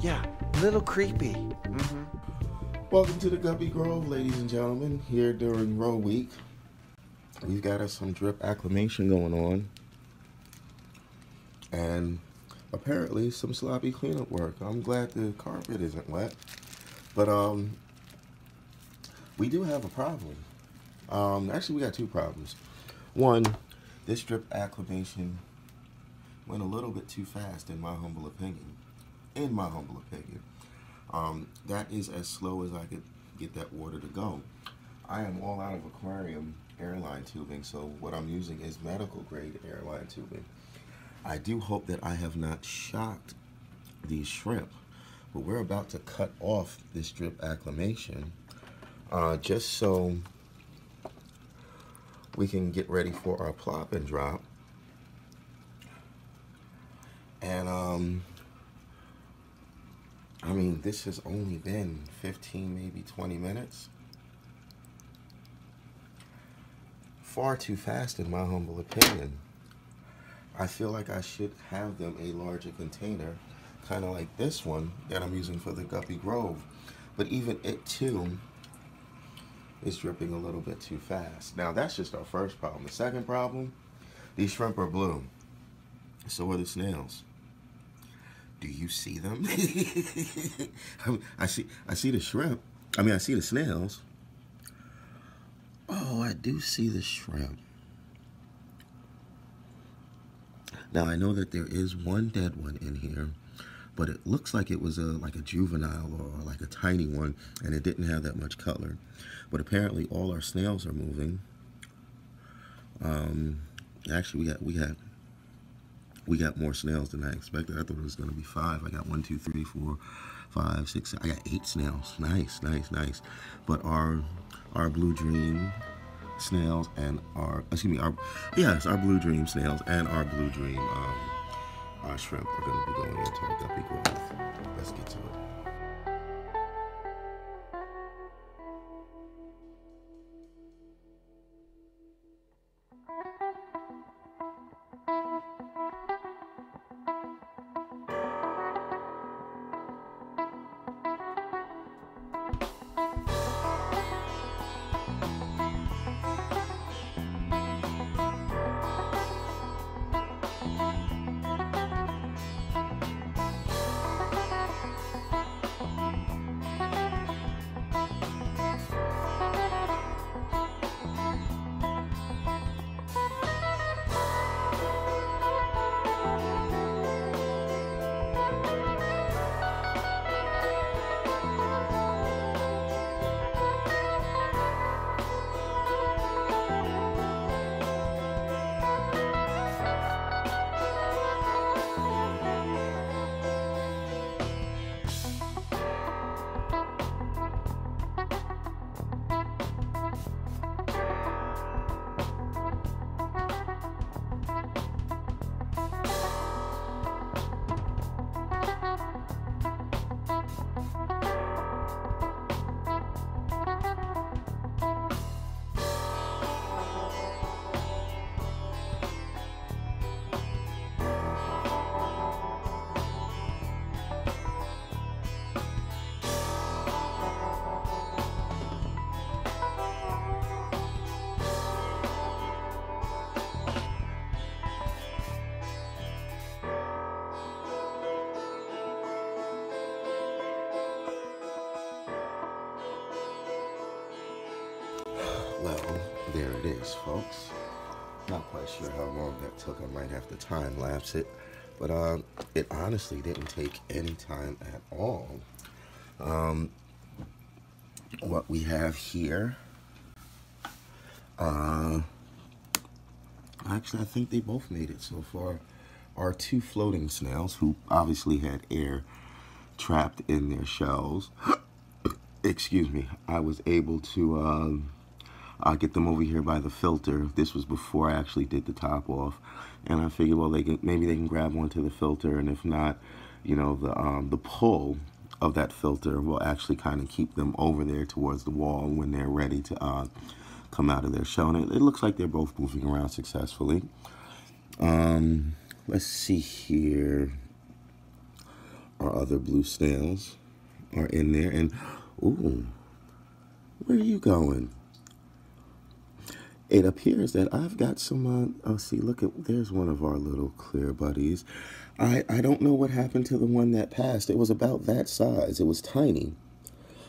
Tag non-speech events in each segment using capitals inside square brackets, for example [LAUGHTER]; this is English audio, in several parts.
Yeah, a little creepy. Mm-hmm. Welcome to the Guppy Grove, ladies and gentlemen. Here during Ro Week, we've got us some drip acclimation going on, and apparently some sloppy cleanup work. I'm glad the carpet isn't wet, but um, we do have a problem. Um, actually, we got two problems. One, this drip acclimation went a little bit too fast, in my humble opinion. In my humble opinion. Um, that is as slow as I could get that water to go. I am all out of aquarium airline tubing, so what I'm using is medical grade airline tubing. I do hope that I have not shocked these shrimp, but we're about to cut off this drip acclimation uh, just so we can get ready for our plop and drop. And um, I mean, this has only been 15, maybe 20 minutes. Far too fast, in my humble opinion. I feel like I should have them a larger container, kind of like this one that I'm using for the Guppy Grove. But even it too is dripping a little bit too fast. Now that's just our first problem. The second problem, these shrimp are blue. So are the snails. Do you see them? [LAUGHS] I see I see the shrimp. I mean I see the snails. Oh, I do see the shrimp. Now I know that there is one dead one in here, but it looks like it was a like a juvenile or like a tiny one, and it didn't have that much color. But apparently, all our snails are moving. Um, actually, we got we got we got more snails than I expected. I thought it was going to be five. I got one, two, three, four, five, six. I got eight snails. Nice, nice, nice. But our our blue dream snails and our excuse me our yes our blue dream snails and our blue dream um, our shrimp are going to be going into the guppy grove. Let's get to it. Well, there it is, folks. Not quite sure how long that took. I might have to time lapse it. But uh, it honestly didn't take any time at all. Um, what we have here, uh, actually, I think they both made it so far, are two floating snails who obviously had air trapped in their shells. [COUGHS] Excuse me. I was able to... Um, I'll get them over here by the filter. This was before I actually did the top off. And I figured, well, they can, maybe they can grab onto the filter. And if not, you know, the, um, the pull of that filter will actually kind of keep them over there towards the wall when they're ready to uh, come out of their shell. And it, it, looks like they're both moving around successfully. Um, let's see here. our other blue snails are in there. And, ooh, where are you going? It appears that I've got some, oh, see, look at, there's one of our little clear buddies. I, I don't know what happened to the one that passed. It was about that size. It was tiny.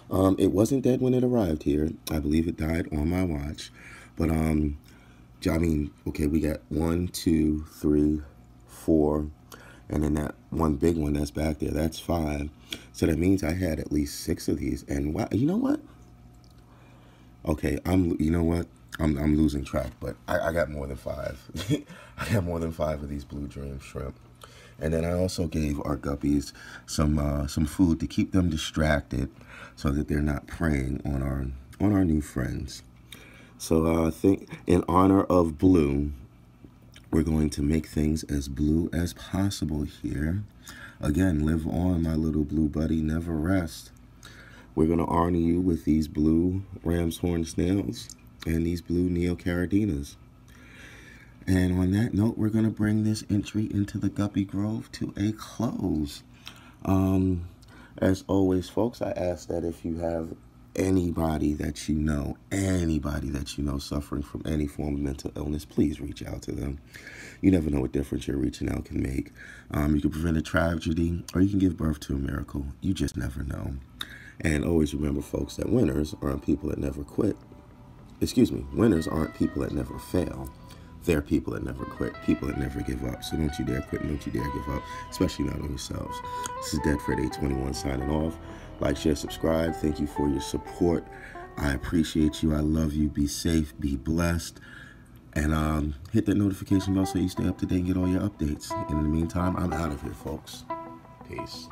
Um, it wasn't dead when it arrived here. I believe it died on my watch. But, um, I mean, okay, we got one, two, three, four, and then that one big one that's back there, that's five. So that means I had at least six of these. And wow, you know what? Okay, I'm, you know what? I'm, I'm losing track, but I, I got more than five. [LAUGHS] I got more than five of these blue dream shrimp. And then I also gave our guppies some uh, some food to keep them distracted so that they're not preying on our on our new friends. So uh, I think in honor of blue, we're going to make things as blue as possible here. Again, live on, my little blue buddy, never rest. We're going to honor you with these blue ram's horn snails and these blue neocaridinae. And on that note, we're going to bring this entry into the Guppy Grove to a close. Um, as always, folks, I ask that if you have anybody that you know, anybody that you know suffering from any form of mental illness, please reach out to them. You never know what difference your reaching out can make. Um, you can prevent a tragedy or you can give birth to a miracle. You just never know. And always remember, folks, that winners aren't people that never quit. Excuse me, winners aren't people that never fail. They're people that never quit, people that never give up. So don't you dare quit, don't you dare give up, especially not on yourselves. This is Dead Fred 821 signing off. Like, share, subscribe. Thank you for your support. I appreciate you. I love you. Be safe. Be blessed. And um, hit that notification bell so you stay up to date and get all your updates. And in the meantime, I'm out of here, folks. Peace.